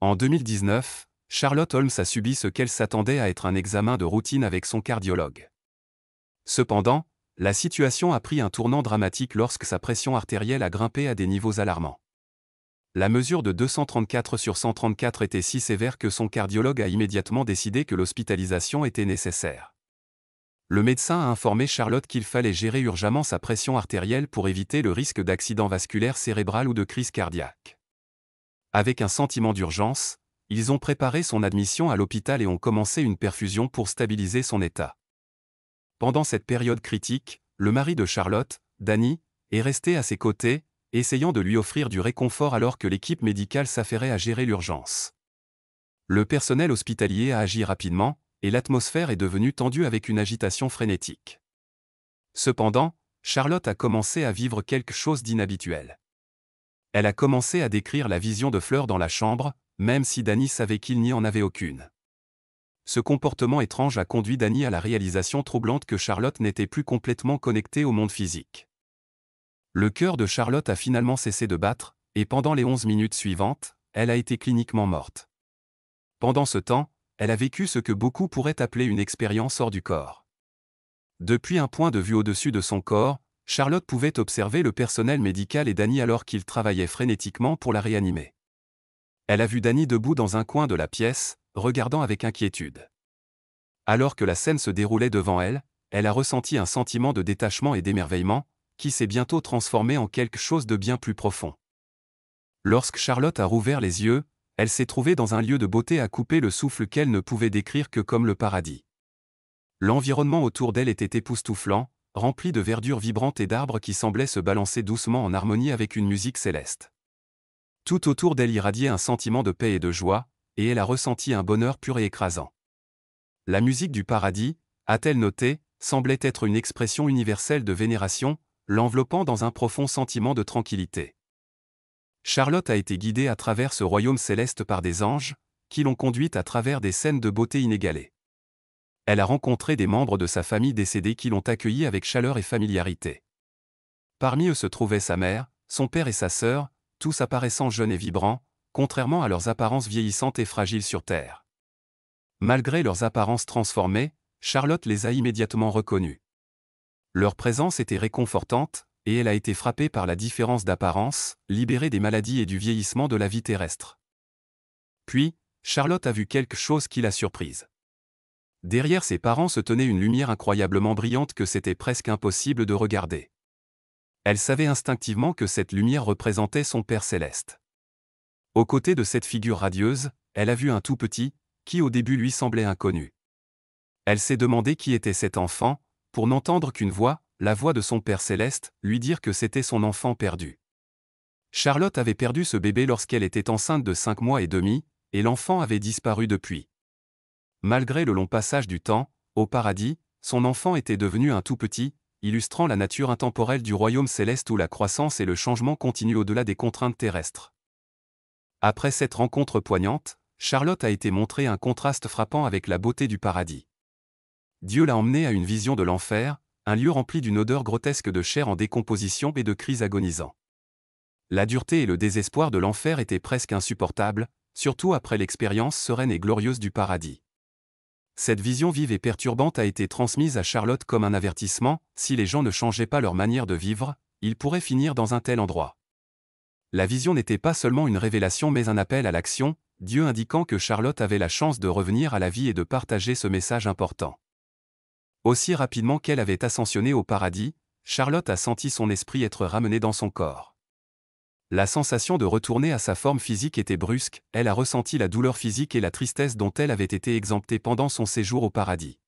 En 2019, Charlotte Holmes a subi ce qu'elle s'attendait à être un examen de routine avec son cardiologue. Cependant, la situation a pris un tournant dramatique lorsque sa pression artérielle a grimpé à des niveaux alarmants. La mesure de 234 sur 134 était si sévère que son cardiologue a immédiatement décidé que l'hospitalisation était nécessaire. Le médecin a informé Charlotte qu'il fallait gérer urgemment sa pression artérielle pour éviter le risque d'accident vasculaire cérébral ou de crise cardiaque. Avec un sentiment d'urgence, ils ont préparé son admission à l'hôpital et ont commencé une perfusion pour stabiliser son état. Pendant cette période critique, le mari de Charlotte, Danny, est resté à ses côtés, essayant de lui offrir du réconfort alors que l'équipe médicale s'affairait à gérer l'urgence. Le personnel hospitalier a agi rapidement, et l'atmosphère est devenue tendue avec une agitation frénétique. Cependant, Charlotte a commencé à vivre quelque chose d'inhabituel. Elle a commencé à décrire la vision de fleurs dans la chambre, même si Danny savait qu'il n'y en avait aucune. Ce comportement étrange a conduit Danny à la réalisation troublante que Charlotte n'était plus complètement connectée au monde physique. Le cœur de Charlotte a finalement cessé de battre, et pendant les 11 minutes suivantes, elle a été cliniquement morte. Pendant ce temps, elle a vécu ce que beaucoup pourraient appeler une expérience hors du corps. Depuis un point de vue au-dessus de son corps, Charlotte pouvait observer le personnel médical et Danny alors qu'il travaillait frénétiquement pour la réanimer. Elle a vu Danny debout dans un coin de la pièce, regardant avec inquiétude. Alors que la scène se déroulait devant elle, elle a ressenti un sentiment de détachement et d'émerveillement, qui s'est bientôt transformé en quelque chose de bien plus profond. Lorsque Charlotte a rouvert les yeux, elle s'est trouvée dans un lieu de beauté à couper le souffle qu'elle ne pouvait décrire que comme le paradis. L'environnement autour d'elle était époustouflant, rempli de verdure vibrante et d'arbres qui semblaient se balancer doucement en harmonie avec une musique céleste. Tout autour d'elle irradiait un sentiment de paix et de joie, et elle a ressenti un bonheur pur et écrasant. La musique du paradis, a-t-elle noté, semblait être une expression universelle de vénération, l'enveloppant dans un profond sentiment de tranquillité. Charlotte a été guidée à travers ce royaume céleste par des anges, qui l'ont conduite à travers des scènes de beauté inégalées elle a rencontré des membres de sa famille décédés qui l'ont accueillie avec chaleur et familiarité. Parmi eux se trouvaient sa mère, son père et sa sœur, tous apparaissant jeunes et vibrants, contrairement à leurs apparences vieillissantes et fragiles sur Terre. Malgré leurs apparences transformées, Charlotte les a immédiatement reconnus. Leur présence était réconfortante, et elle a été frappée par la différence d'apparence, libérée des maladies et du vieillissement de la vie terrestre. Puis, Charlotte a vu quelque chose qui l'a surprise. Derrière ses parents se tenait une lumière incroyablement brillante que c'était presque impossible de regarder. Elle savait instinctivement que cette lumière représentait son Père céleste. Aux côtés de cette figure radieuse, elle a vu un tout petit, qui au début lui semblait inconnu. Elle s'est demandé qui était cet enfant, pour n'entendre qu'une voix, la voix de son Père céleste, lui dire que c'était son enfant perdu. Charlotte avait perdu ce bébé lorsqu'elle était enceinte de cinq mois et demi, et l'enfant avait disparu depuis. Malgré le long passage du temps, au paradis, son enfant était devenu un tout petit, illustrant la nature intemporelle du royaume céleste où la croissance et le changement continuent au-delà des contraintes terrestres. Après cette rencontre poignante, Charlotte a été montrée un contraste frappant avec la beauté du paradis. Dieu l'a emmenée à une vision de l'enfer, un lieu rempli d'une odeur grotesque de chair en décomposition et de cris agonisants. La dureté et le désespoir de l'enfer étaient presque insupportables, surtout après l'expérience sereine et glorieuse du paradis. Cette vision vive et perturbante a été transmise à Charlotte comme un avertissement, si les gens ne changeaient pas leur manière de vivre, ils pourraient finir dans un tel endroit. La vision n'était pas seulement une révélation mais un appel à l'action, Dieu indiquant que Charlotte avait la chance de revenir à la vie et de partager ce message important. Aussi rapidement qu'elle avait ascensionné au paradis, Charlotte a senti son esprit être ramené dans son corps. La sensation de retourner à sa forme physique était brusque, elle a ressenti la douleur physique et la tristesse dont elle avait été exemptée pendant son séjour au paradis.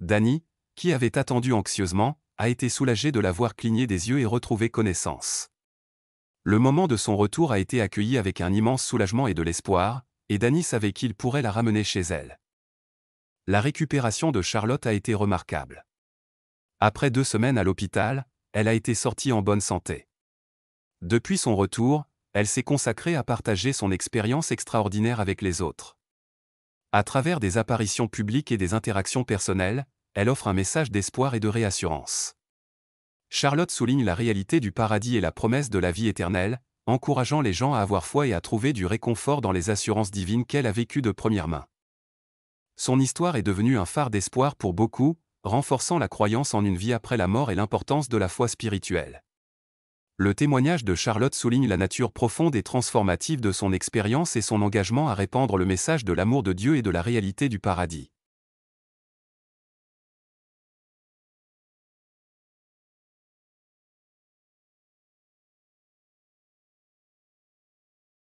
Danny, qui avait attendu anxieusement, a été soulagé de la voir cligner des yeux et retrouver connaissance. Le moment de son retour a été accueilli avec un immense soulagement et de l'espoir, et Danny savait qu'il pourrait la ramener chez elle. La récupération de Charlotte a été remarquable. Après deux semaines à l'hôpital, elle a été sortie en bonne santé. Depuis son retour, elle s'est consacrée à partager son expérience extraordinaire avec les autres. À travers des apparitions publiques et des interactions personnelles, elle offre un message d'espoir et de réassurance. Charlotte souligne la réalité du paradis et la promesse de la vie éternelle, encourageant les gens à avoir foi et à trouver du réconfort dans les assurances divines qu'elle a vécues de première main. Son histoire est devenue un phare d'espoir pour beaucoup, renforçant la croyance en une vie après la mort et l'importance de la foi spirituelle. Le témoignage de Charlotte souligne la nature profonde et transformative de son expérience et son engagement à répandre le message de l'amour de Dieu et de la réalité du paradis.